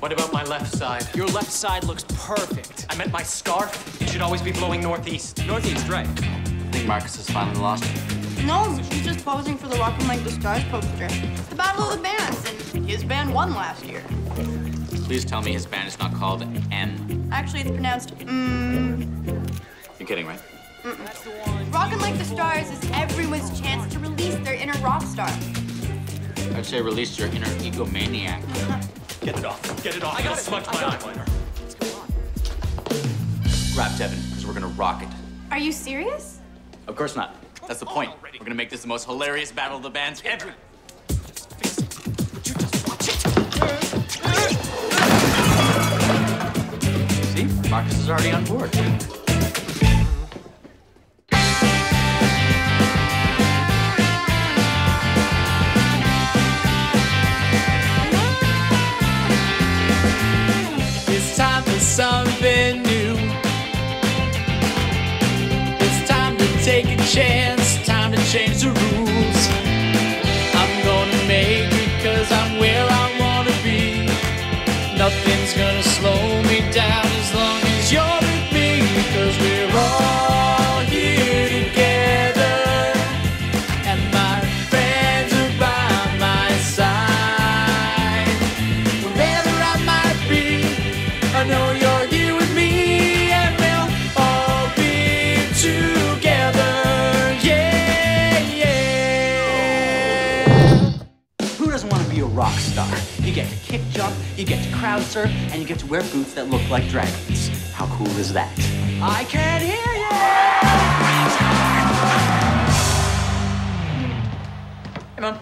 What about my left side? Your left side looks perfect. I meant my scarf. It should always be blowing northeast. Northeast, right. I think Marcus has finally lost it. No, he's just posing for the Rockin' Like the Stars poster. It's the Battle of the Bands, and his band won last year. Please tell me his band is not called M. Actually, it's pronounced mmm. You're kidding, right? Rockin' Like the Stars is everyone's chance to release their inner rock star. I'd say release your inner egomaniac. Get it off. Get it off. I got to smudge my eyeliner. What's going on? Grab Devin, because we're gonna rock it. Are you serious? Of course not. That's the point. We're gonna make this the most hilarious battle of the bands ever. See? Marcus is already on board. Nothing's gonna slow me get to wear boots that look like dragons. How cool is that? I can't hear you! Hey, Mom.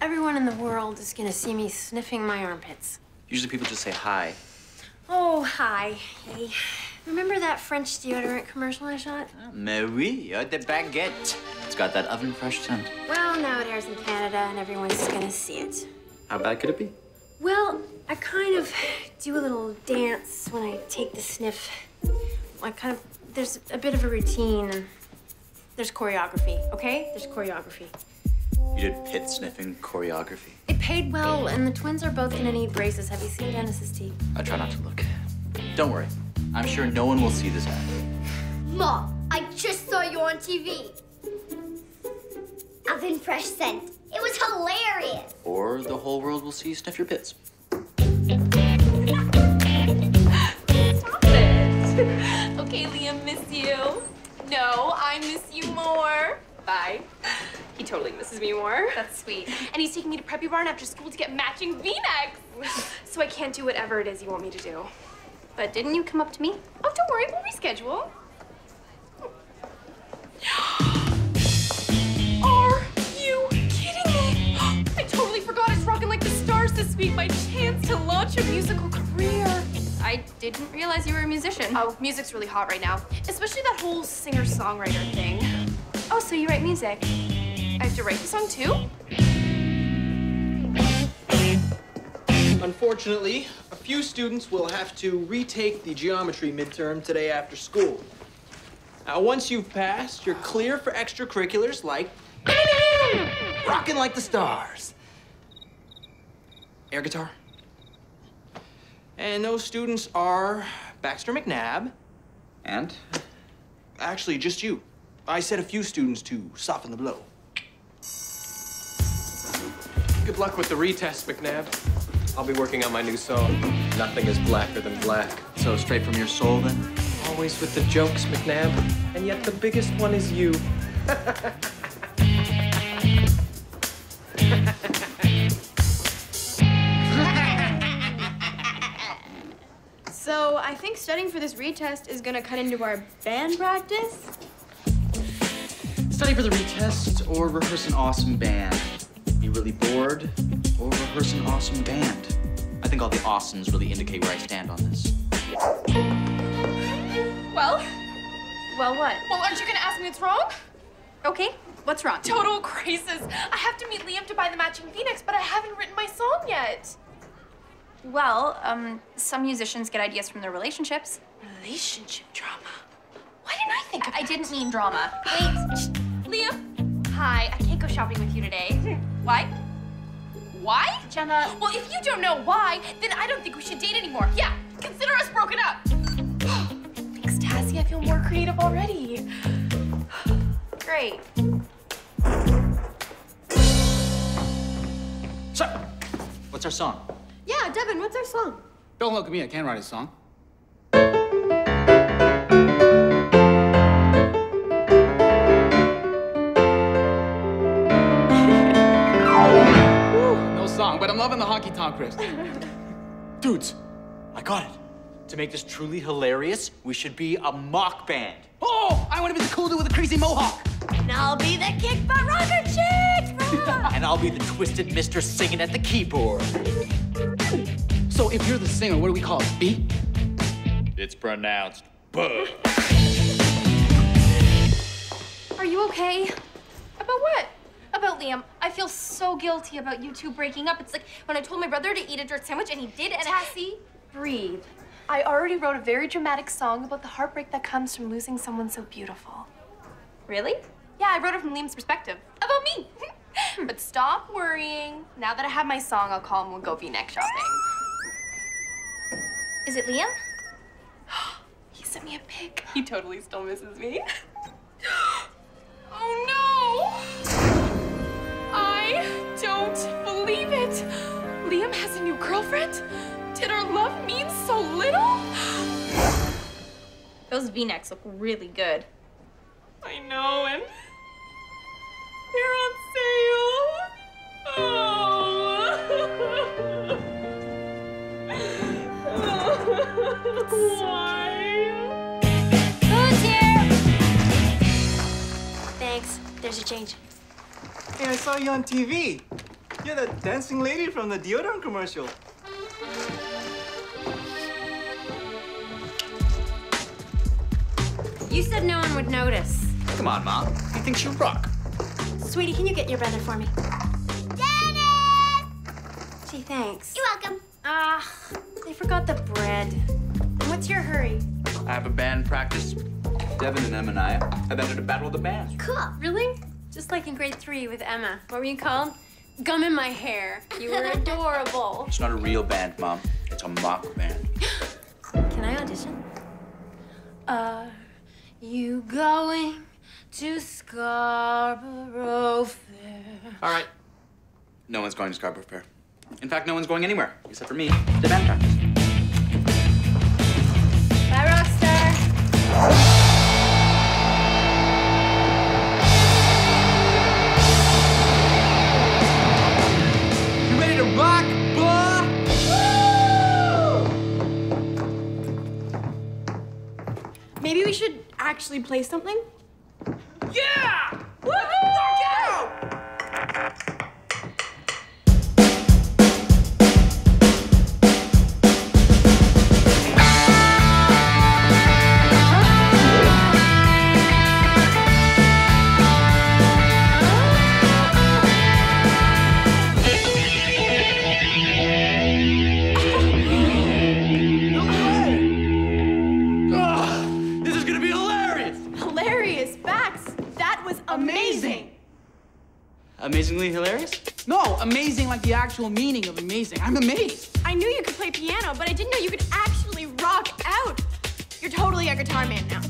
Everyone in the world is gonna see me sniffing my armpits. Usually people just say hi. Oh, hi. Hey. Remember that French deodorant commercial I shot? Ah, Marie, de baguette. It's got that oven fresh scent. Well, now it airs in Canada and everyone's gonna see it. How bad could it be? Well, I kind of do a little dance when I take the sniff. I kind of, there's a bit of a routine. There's choreography, okay? There's choreography. You did pit sniffing choreography. It paid well, and the twins are both gonna need braces. Have you seen Dennis's teeth? I try not to look. Don't worry. I'm sure no one will see this ad. Mom, I just saw you on TV. Oven fresh scent. It was hilarious. Or the whole world will see you sniff your pits. Stop it. okay, Liam, miss you. No, I miss you more. Bye. He totally misses me more. That's sweet. And he's taking me to Preppy Barn after school to get matching V-necks. So I can't do whatever it is you want me to do. But didn't you come up to me? Oh, don't worry, we'll reschedule. This week. My chance to launch a musical career. I didn't realize you were a musician. Oh, music's really hot right now, especially that whole singer-songwriter thing. Oh, so you write music? I have to write the song too? Unfortunately, a few students will have to retake the geometry midterm today after school. Now, once you've passed, you're clear for extracurriculars like rocking like the stars, air guitar. And those students are Baxter McNabb. And? Actually, just you. I said a few students to soften the blow. Good luck with the retest, McNabb. I'll be working on my new song. Nothing is blacker than black. So straight from your soul, then? Always with the jokes, McNabb. And yet the biggest one is you. I think studying for this retest is gonna cut into our band practice. Study for the retest or rehearse an awesome band. Be really bored or rehearse an awesome band. I think all the awesomes really indicate where I stand on this. Well, Well, what? well, aren't you gonna ask me what's wrong? Okay, what's wrong? Total crisis. I have to meet Liam to buy the matching V-necks, but I haven't written my song yet. Well, um, some musicians get ideas from their relationships. Relationship drama. Why didn't I think of I didn't mean drama. Wait, Liam. Hi, I can't go shopping with you today. Why? Why? Jenna. Well, if you don't know why, then I don't think we should date anymore. Yeah, consider us broken up. Thanks, Tassie. I feel more creative already. Great. So, what's our song? Yeah, Devin, what's our song? Don't look at me, I can't write a song. No song, but I'm loving the honky tonk, Chris. Dudes, I got it. To make this truly hilarious, we should be a mock band. Oh, I want to be the cool dude with the crazy mohawk. And I'll be the kick butt rocker chick. And I'll be the twisted mistress singing at the keyboard. So if you're the singer, what do we call it? B? It's pronounced bug. Are you okay? About what? About Liam. I feel so guilty about you two breaking up. It's like when I told my brother to eat a dirt sandwich and he did, and Tassie, breathe. I already wrote a very dramatic song about the heartbreak that comes from losing someone so beautiful. Really? Yeah, I wrote it from Liam's perspective. About me. but stop worrying. Now that I have my song, I'll call him. We'll go V-neck shopping. Is it Liam? he sent me a pic. He totally still misses me. oh no! I don't believe it. Liam has a new girlfriend? Did our love mean so little? Those V-necks look really good. I know, and Why? Who's here? Thanks. There's your change. Hey, I saw you on TV. You're the dancing lady from the deodorant commercial. You said no one would notice. Come on, Mom. You think you rock? Sweetie, can you get your brother for me? Dennis! Gee, thanks. You're welcome. Ah, they forgot the bread. And what's your hurry? I have a band practice. Devin and Emma and I have entered a battle of the bands. Cool. Really? Just like in grade three with Emma. What were you called? Gum in my hair. You were adorable. It's not a real band, Mom. It's a mock band. Can I audition? Are you going to Scarborough Fair? All right. No one's going to Scarborough Fair. In fact, no one's going anywhere except for me to band practice. Maybe we should actually play something? Amazingly hilarious? No, amazing like the actual meaning of amazing. I'm amazed. I knew you could play piano, but I didn't know you could actually rock out. You're totally a guitar man now.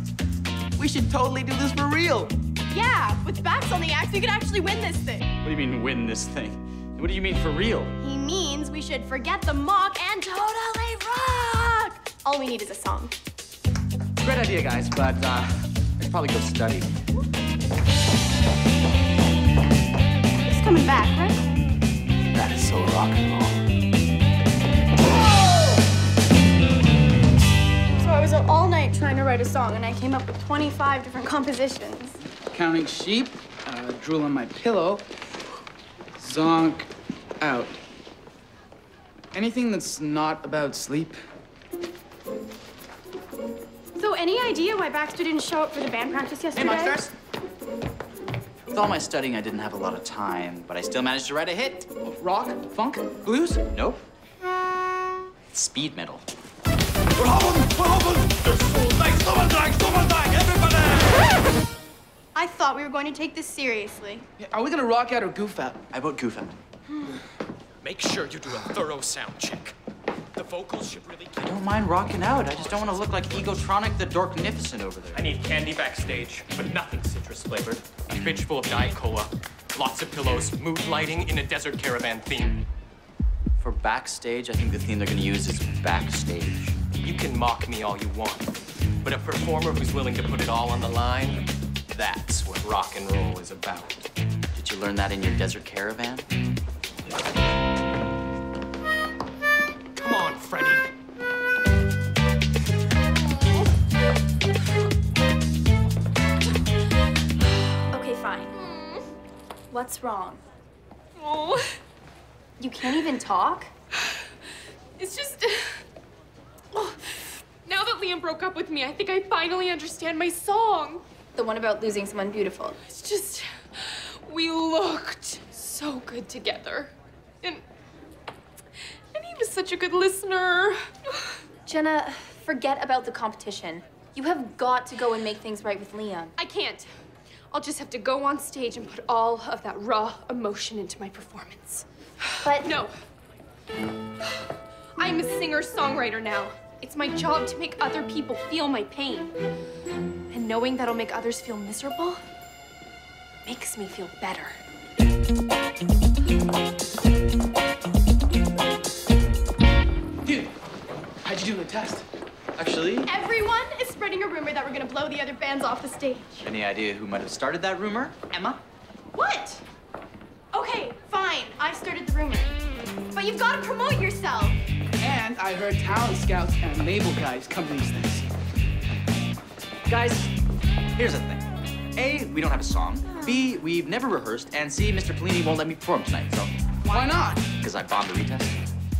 We should totally do this for real. Yeah, with Bax on the axe, we could actually win this thing. What do you mean win this thing? What do you mean for real? He means we should forget the mock and totally rock. All we need is a song. Great idea, guys, but uh, I should probably go study. Song, and I came up with 25 different compositions. Counting sheep, uh, drool on my pillow, zonk out. Anything that's not about sleep. So any idea why Baxter didn't show up for the band practice yesterday? With all my studying, I didn't have a lot of time, but I still managed to write a hit. Rock, funk, blues? Nope. Speed metal. I thought we were going to take this seriously. Yeah, Are we gonna rock out or goof out? I vote goof out. make sure you do a thorough sound check. The vocals should really I don't mind rocking out. I just don't want to look like Egotronic the Dorknificent over there. I need candy backstage, but nothing citrus flavored. A hmm. fridge full of Diet Cola, lots of pillows, mood lighting in a desert caravan theme. For backstage, I think the theme they're going to use is backstage. You can mock me all you want, but a performer who's willing to put it all on the line, that's what rock and roll is about. Did you learn that in your desert caravan? Come on, Freddie. Okay, fine. What's wrong? Oh. You can't even talk? It's just. Liam broke up with me, I think I finally understand my song. The one about losing someone beautiful. It's just. We looked so good together. And. And he was such a good listener. Jenna, forget about the competition. You have got to go and make things right with Liam. I can't. I'll just have to go on stage and put all of that raw emotion into my performance. But no. I'm a singer-songwriter now. It's my job to make other people feel my pain. And knowing that'll make others feel miserable makes me feel better. Dude, how'd you do the test? Actually, Everyone is spreading a rumor that we're gonna blow the other bands off the stage. any idea who might have started that rumor? Emma? What? Okay, fine. I started the rumor. But you've got to promote yourself. And I heard talent scouts and label guys come to these things. Guys, here's the thing. A, we don't have a song. B, we've never rehearsed. And C, Mr. Fellini won't let me perform tonight, so. Why not? Because I bombed the retest.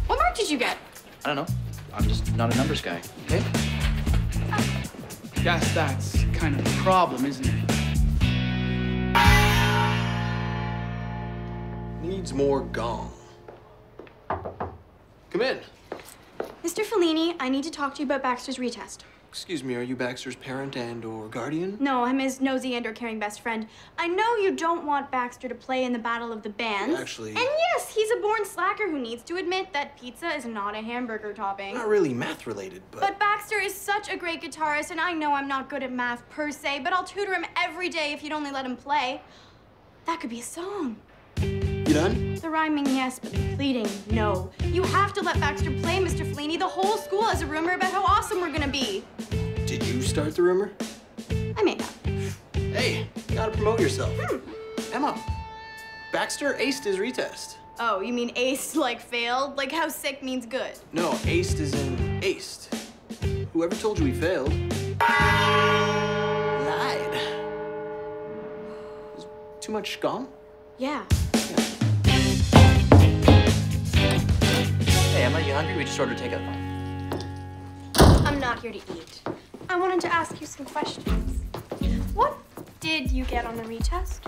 What mark did you get? I don't know. I'm just not a numbers guy, okay? Guess that's kind of a problem, isn't it? Needs more gong. Come in. Mr. Fellini, I need to talk to you about Baxter's retest. Excuse me, are you Baxter's parent and or guardian? No, I'm his nosy and or caring best friend. I know you don't want Baxter to play in the Battle of the Bands. Actually- And yes, he's a born slacker who needs to admit that pizza is not a hamburger topping. Not really math related, but, But Baxter is such a great guitarist, and I know I'm not good at math per se, but I'll tutor him every day if you'd only let him play. That could be a song. You done? The rhyming, yes, but the pleading, no. You have to let Baxter play, Mr. Fellini. The whole school has a rumor about how awesome we're gonna be. Did you start the rumor? I may have. Hey, you gotta promote yourself. Emma, Baxter aced his retest. Oh, you mean aced like failed? Like how sick means good? No, aced is in aced. Whoever told you he failed lied. Is Too much gong? Yeah. Hey, Emma, you hungry? We just ordered takeout. I'm not here to eat. I wanted to ask you some questions. What did you get on the retest?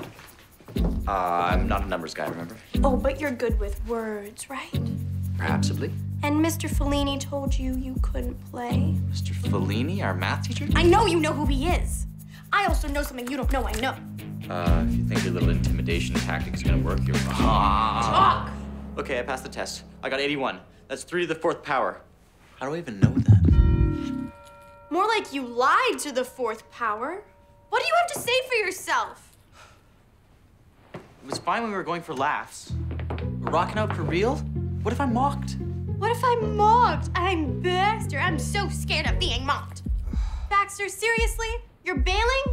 Uh, I'm not a numbers guy, remember? Oh, but you're good with words, right? Perhapsibly. And Mr. Fellini told you you couldn't play. Mr. Fellini, our math teacher? I know you know who he is. I also know something you don't know I know. Uh, if you think your little intimidation tactic is gonna work, you're wrong. Talk! Okay, I passed the test. I got 81. That's three to the fourth power. How do I even know that? More like you lied to the fourth power. What do you have to say for yourself? It was fine when we were going for laughs. We're rocking out for real? What if I'm mocked? What if I'm mocked? I'm Baxter. I'm so scared of being mocked. Baxter, seriously? You're bailing?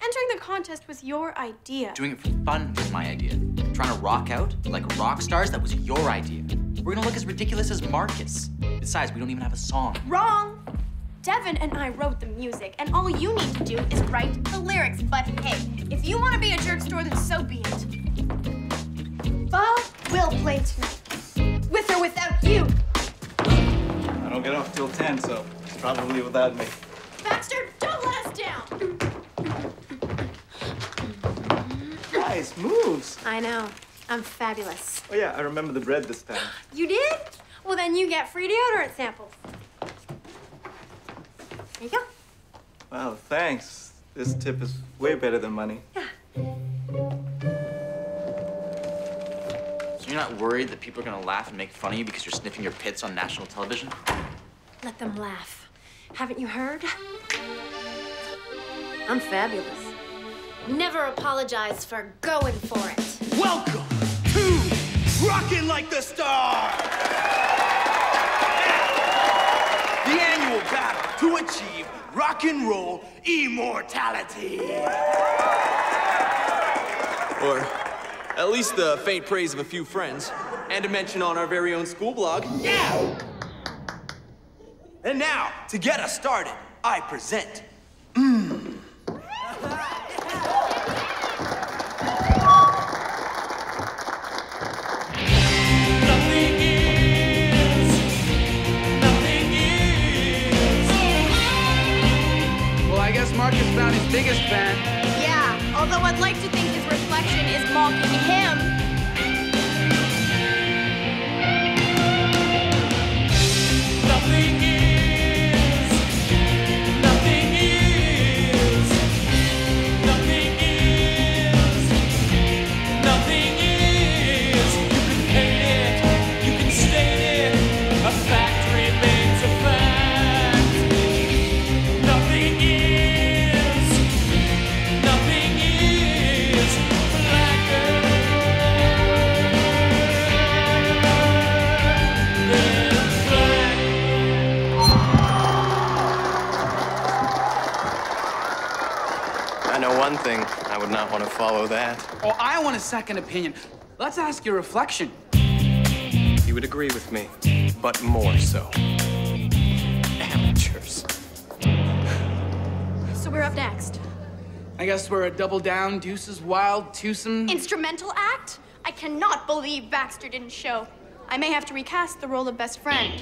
Entering the contest was your idea. Doing it for fun was my idea. Trying to rock out like rock stars, that was your idea. We're gonna look as ridiculous as Marcus. Besides, we don't even have a song. Wrong! Devin and I wrote the music, and all you need to do is write the lyrics. But hey, if you want to be a jerk store, then so be it. Bob will play tonight. With or without you. I don't get off till 10, so it's probably without me. Baxter, don't let us down! Nice moves. I know. I'm fabulous. Oh yeah, I remember the bread this time. You did? Well, then you get free deodorant samples. There you go. Wow, thanks. This tip is way better than money. Yeah. So you're you're not worried that people are gonna laugh and make fun of you because you're sniffing your pits on national television? Let them laugh. Haven't you heard? I'm fabulous. Never apologize for going for it. Welcome to Rockin' Like the Star! The annual battle to achieve rock and roll immortality. Or at least the faint praise of a few friends. And a mention on our very own school blog. Yeah! And now, to get us started, I present. Biggest fan. Yeah, although I'd like to think his reflection is mocking him. Not want to follow that. Oh, I want a second opinion. Let's ask your reflection. You would agree with me, but more so. Amateurs. So we're up next. I guess we're a double down, deuces wild, twosome. Instrumental act? I cannot believe Baxter didn't show. I may have to recast the role of best friend.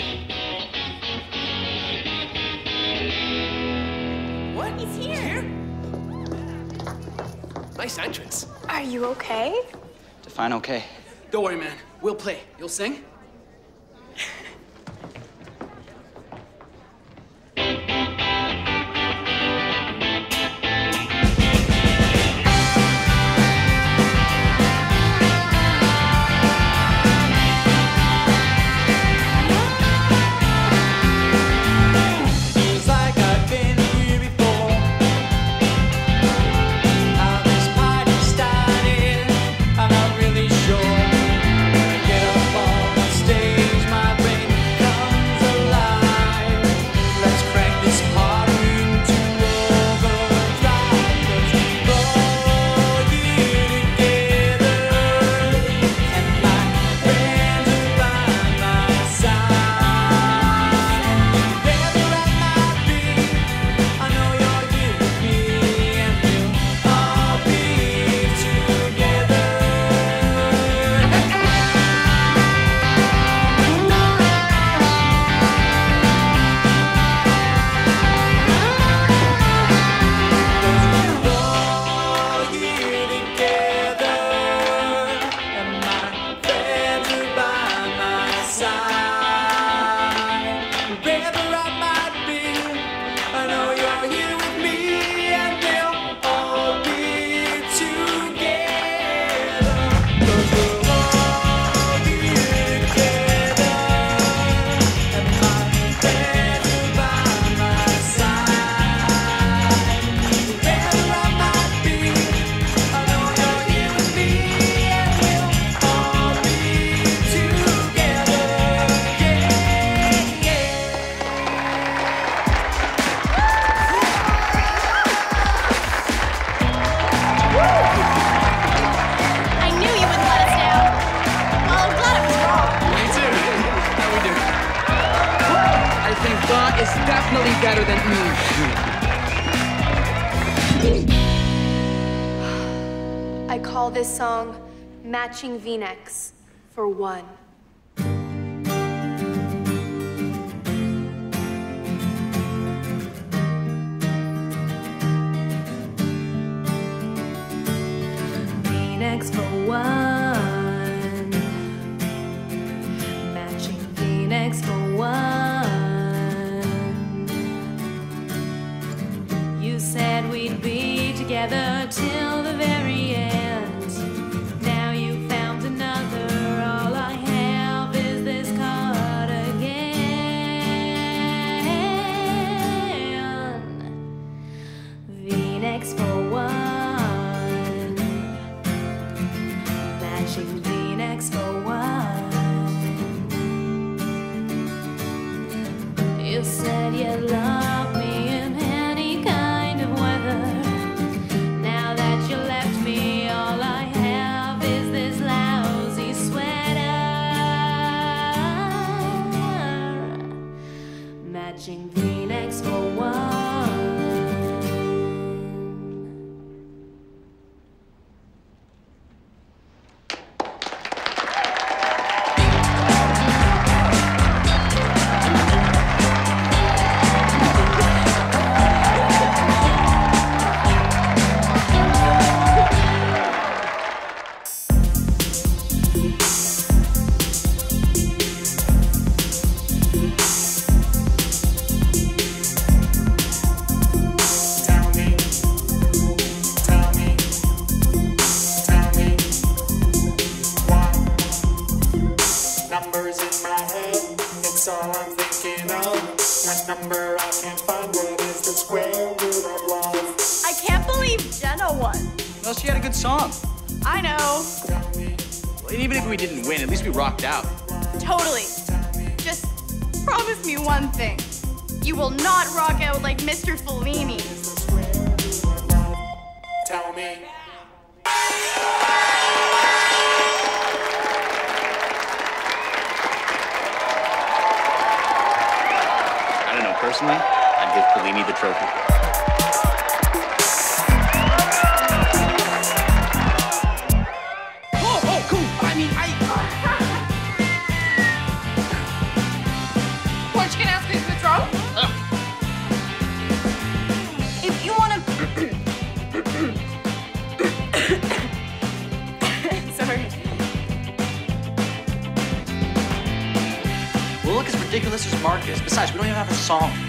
Nice entrance. Are you okay? Define okay. Don't worry, man. We'll play. You'll sing? Matching V-Necks for One. Well, she had a good song. I know. And even if we didn't win, at least we rocked out. Totally. Just promise me one thing. You will not rock out like Mr. Fellini. Tell me. I don't know, personally, I'd give Fellini the trophy. Marcus. Besides, we don't even have a song.